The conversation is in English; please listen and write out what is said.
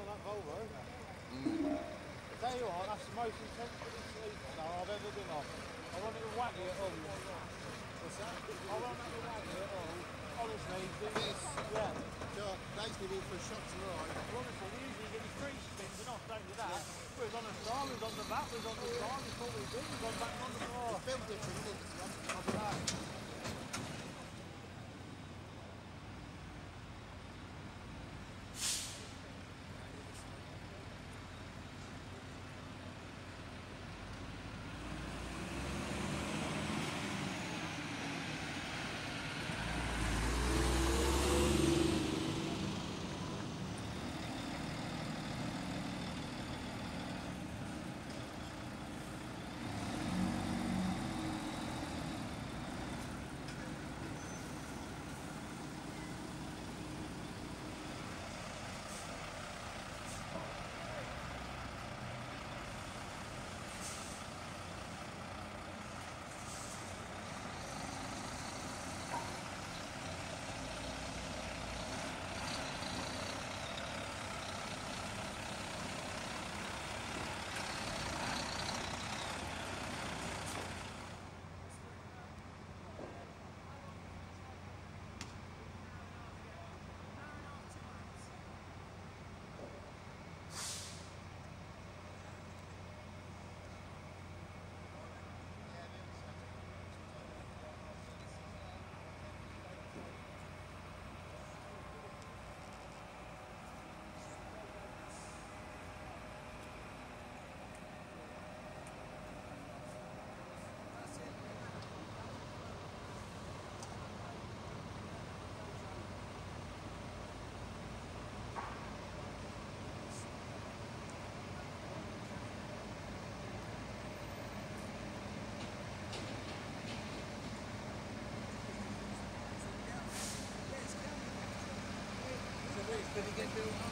that Volvo. I tell you what, that's the most intense sleep car I've ever been on. I want it to waggy at all. What's that? I want it to waggy at all. Honestly, This? yeah. God, been in for a shot tonight. Honestly, we usually get three spins and off, don't you that? We was on the star, we was on the back, we was on the side, we thought we were good, we was on back on the floor. It different, didn't it? After that.